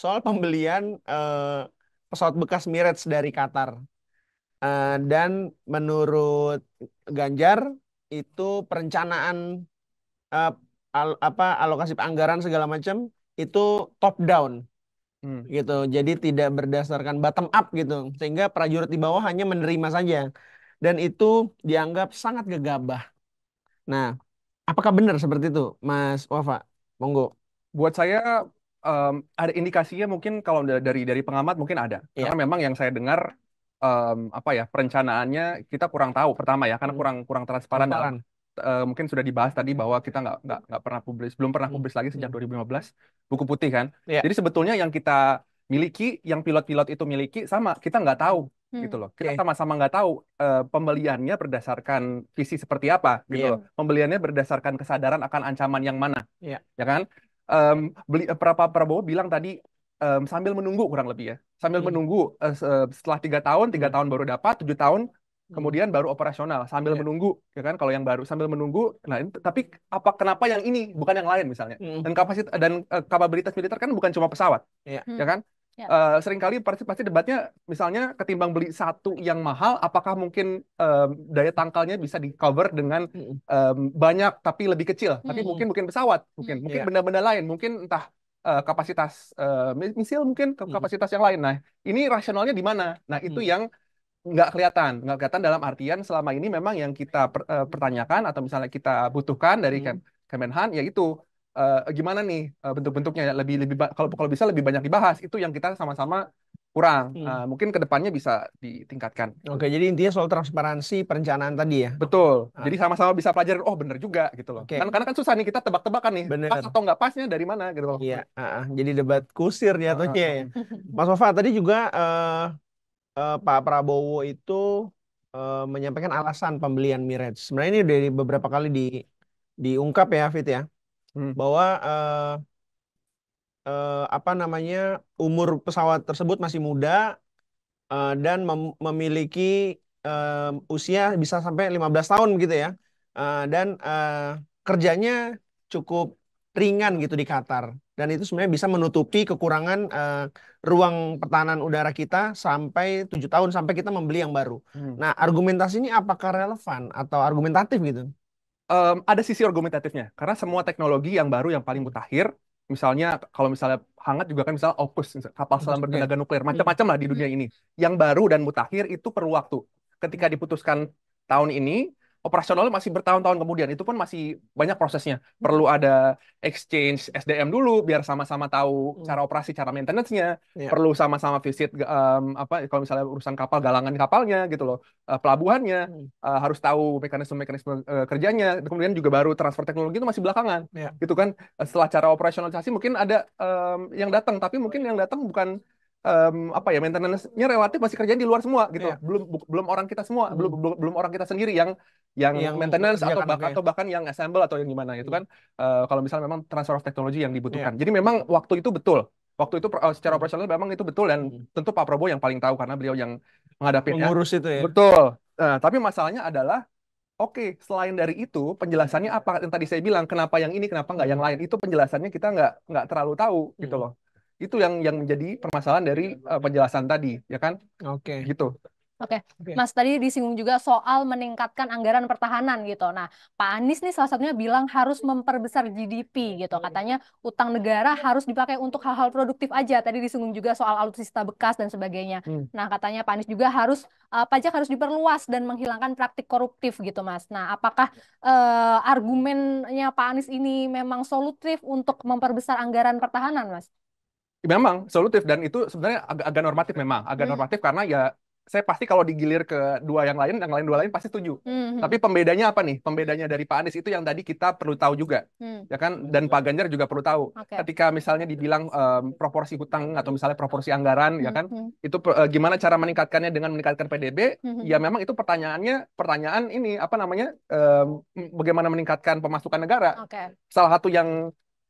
soal pembelian eh, pesawat bekas Emirates dari Qatar. Eh, dan menurut Ganjar itu perencanaan eh, al- apa alokasi anggaran segala macam itu top down Hmm. gitu. Jadi tidak berdasarkan bottom up gitu. Sehingga prajurit di bawah hanya menerima saja. Dan itu dianggap sangat gegabah. Nah, apakah benar seperti itu, Mas Wafa? Monggo. Buat saya em, ada indikasinya mungkin kalau da- dari dari pengamat mungkin ada. Iya. Karena memang yang saya dengar em, apa ya perencanaannya kita kurang tahu pertama ya karena Hmm. kurang kurang transparan dalam eh, mungkin sudah dibahas tadi bahwa kita nggak nggak nggak pernah publis belum pernah Hmm. publis lagi sejak Hmm. 2015 buku putih kan. Iya. Jadi sebetulnya yang kita miliki, yang pilot-pilot itu miliki sama kita nggak tahu Hmm. gitu loh. Kita sama-sama nggak tahu eh, pembeliannya berdasarkan visi seperti apa gitu Iya. loh. Pembeliannya berdasarkan kesadaran akan ancaman yang mana, Iya. ya kan? Em, beli eh, Pra- Prabowo bilang tadi em, sambil menunggu kurang lebih ya, sambil Hmm. menunggu eh, setelah tiga tahun, tiga Hmm. tahun baru dapat, tujuh tahun Hmm. kemudian baru operasional sambil Iya. menunggu, ya kan? Kalau yang baru sambil menunggu, nah ini- tapi apa kenapa yang ini bukan yang lain misalnya? Hmm. Dan kapasitas dan eh, kapabilitas militer kan bukan cuma pesawat, Iya. Hmm. ya kan? Eh, sering kali pasti pasti debatnya misalnya ketimbang beli satu yang mahal, apakah mungkin em, daya tangkalnya bisa di cover dengan Hmm. em, banyak tapi lebih kecil, tapi Hmm. mungkin mungkin pesawat, mungkin Hmm. mungkin Iya. benda-benda lain, mungkin entah eh, kapasitas mi- misil, mungkin Hmm. kapasitas yang lain. Nah, ini rasionalnya di mana? Nah, itu Hmm. yang nggak kelihatan, nggak kelihatan dalam artian selama ini memang yang kita per- eh, pertanyakan atau misalnya kita butuhkan dari Hmm. Kem- Kemenhan, yaitu eh, gimana nih eh, bentuk-bentuknya lebih lebih kalau kalau bisa lebih banyak dibahas. Itu yang kita sama-sama kurang. Hmm. Nah, mungkin ke depannya bisa ditingkatkan. Oke, jadi intinya soal transparansi perencanaan tadi ya. Betul. Ah. Jadi sama-sama bisa pelajarin. Oh, bener juga gitu loh. Oke. Kan karena kan susah nih kita tebak-tebakan nih. Bener. Pas atau nggak pasnya dari mana gitu loh. Iya, ah, ah. jadi debat kusir jatuhnya Ah, ya. Mas Wafa tadi juga eh, eh, Pak Prabowo itu eh, menyampaikan alasan pembelian Emirates. Sebenarnya ini dari beberapa kali di diungkap ya, Fit ya, Hmm. bahwa eh, eh, apa namanya umur pesawat tersebut masih muda eh, dan mem- memiliki eh, usia bisa sampai 15 tahun gitu ya. Eh, dan eh, kerjanya cukup ringan gitu di Qatar. Dan itu sebenarnya bisa menutupi kekurangan eh, ruang pertahanan udara kita sampai tujuh tahun sampai kita membeli yang baru. Hmm. Nah, argumentasi ini apakah relevan atau argumentatif gitu? Em, ada sisi argumentatifnya. Karena semua teknologi yang baru yang paling mutakhir misalnya kalau misalnya hangat juga kan misalnya misal- kapal selam Oke. bertenaga nuklir macam-macam lah di dunia ini. Yang baru dan mutakhir itu perlu waktu. Ketika diputuskan tahun ini operasionalnya masih bertahun-tahun kemudian itu pun masih banyak prosesnya perlu ada exchange SDM dulu biar sama-sama tahu Hmm. cara operasi cara maintenance-nya Ya. perlu sama-sama visit em, apa kalau misalnya urusan kapal galangan kapalnya gitu loh eh, pelabuhannya Hmm. uh, harus tahu mekanisme-mekanisme uh, kerjanya. Kemudian juga baru transfer teknologi itu masih belakangan, Ya. gitu kan? Uh, Setelah cara operasionalisasi mungkin ada um, yang datang, tapi mungkin yang datang bukan um, apa ya maintenance-nya relatif masih kerjanya di luar semua, gitu. Ya. Belum bu- belum orang kita semua, Hmm. belum belum belum orang kita sendiri yang yang, Yang maintenance atau bahkan atau bahkan yang assemble atau yang gimana itu kan uh, kalau misalnya memang transfer of teknologi yang dibutuhkan. Ya. Jadi memang waktu itu betul. Waktu itu uh, secara operasional memang itu betul dan Hmm. tentu Pak Prabowo yang paling tahu karena beliau yang menghadapi Mengurus itu ya. Betul. Nah, tapi masalahnya adalah, oke, selain dari itu, penjelasannya apa yang tadi saya bilang, kenapa yang ini, kenapa nggak yang lain? Itu penjelasannya kita nggak nggak terlalu tahu, gitu Hmm. loh. Itu yang yang menjadi permasalahan dari uh, penjelasan tadi, ya kan? Oke. Gitu. Oke, Oke. Mas tadi disinggung juga soal meningkatkan anggaran pertahanan gitu. Nah, Pak Anies nih salah satunya bilang harus memperbesar GDP gitu. Katanya utang negara harus dipakai untuk hal-hal produktif aja. Tadi disinggung juga soal alutsista bekas dan sebagainya. Hmm. Nah, katanya Pak Anies juga harus uh, pajak harus diperluas dan menghilangkan praktik koruptif gitu, Mas. Nah, apakah uh, argumennya Pak Anies ini memang solutif untuk memperbesar anggaran pertahanan, Mas? Memang solutif dan itu sebenarnya agak, agak normatif memang, agak Hmm. normatif karena ya saya pasti kalau digilir ke dua yang lain, yang lain dua lain pasti setuju. Hmm, Tapi pembedanya apa nih? Pembedanya dari Pak Anies itu yang tadi kita perlu tahu juga, hmm, ya kan? Dan Pak Ganjar juga perlu tahu. Oke. Ketika misalnya dibilang em, proporsi hutang atau misalnya proporsi anggaran, ya Hmm, kan? hmm, itu eh, gimana cara meningkatkannya dengan meningkatkan PDB hmm, ya memang itu pertanyaannya pertanyaan ini apa namanya em, bagaimana meningkatkan pemasukan negara Oke. salah satu yang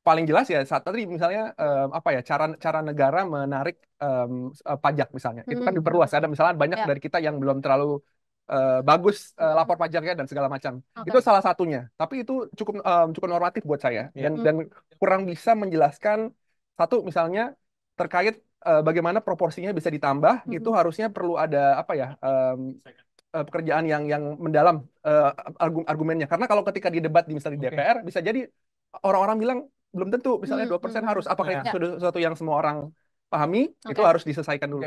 paling jelas ya saat tadi misalnya um, apa ya cara cara negara menarik um, pajak misalnya itu kan hmm. diperluas ada misalnya banyak yeah. dari kita yang belum terlalu uh, bagus uh, lapor pajaknya dan segala macam okay. itu salah satunya tapi itu cukup um, cukup normatif buat saya ya. dan mm-hmm. dan kurang bisa menjelaskan satu misalnya terkait uh, bagaimana proporsinya bisa ditambah mm-hmm. itu harusnya perlu ada apa ya um, pekerjaan yang yang mendalam uh, argumennya karena kalau ketika di debat di misalnya di DPR okay. bisa jadi orang-orang bilang belum tentu misalnya dua persen harus. Apakah itu sesuatu yang semua orang pahami? Okay. itu harus diselesaikan dulu.